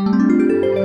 Música